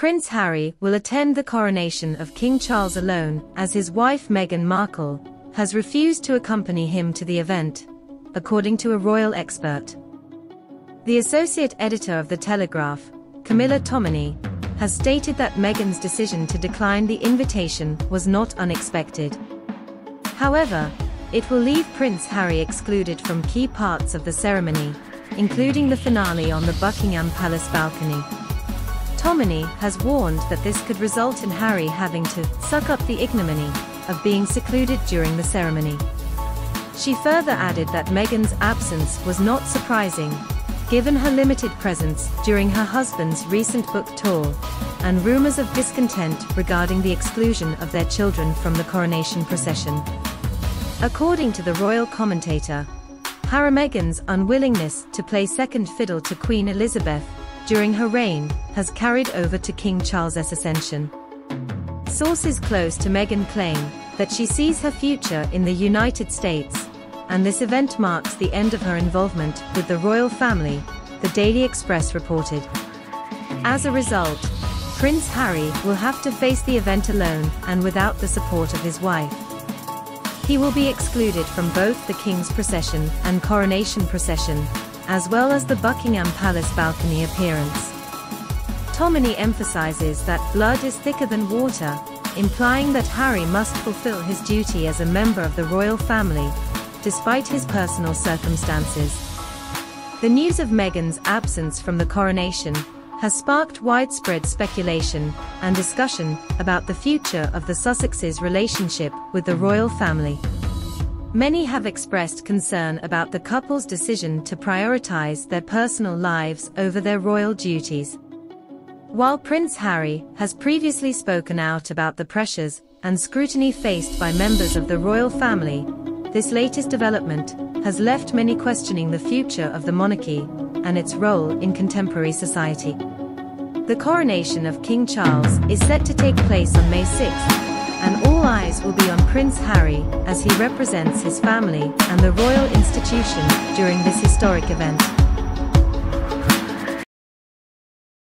Prince Harry will attend the coronation of King Charles alone as his wife Meghan Markle has refused to accompany him to the event, according to a royal expert. The associate editor of The Telegraph, Camilla Tominey, has stated that Meghan's decision to decline the invitation was not unexpected. However, it will leave Prince Harry excluded from key parts of the ceremony, including the finale on the Buckingham Palace balcony. Tominey has warned that this could result in Harry having to suck up the ignominy of being secluded during the ceremony. She further added that Meghan's absence was not surprising, given her limited presence during her husband's recent book tour, and rumors of discontent regarding the exclusion of their children from the coronation procession. According to the royal commentator, Harry Meghan's unwillingness to play second fiddle to Queen Elizabeth during her reign, has carried over to King Charles's ascension. Sources close to Meghan claim that she sees her future in the United States, and this event marks the end of her involvement with the royal family, the Daily Express reported. As a result, Prince Harry will have to face the event alone and without the support of his wife. He will be excluded from both the King's procession and coronation procession, as well as the Buckingham Palace balcony appearance. Tominey emphasizes that blood is thicker than water, implying that Harry must fulfill his duty as a member of the royal family, despite his personal circumstances. The news of Meghan's absence from the coronation has sparked widespread speculation and discussion about the future of the Sussexes' relationship with the royal family. Many have expressed concern about the couple's decision to prioritize their personal lives over their royal duties. While Prince Harry has previously spoken out about the pressures and scrutiny faced by members of the royal family, this latest development has left many questioning the future of the monarchy and its role in contemporary society. The coronation of King Charles is set to take place on May 6, and all eyes will be on Prince Harry as he represents his family and the royal institution during this historic event.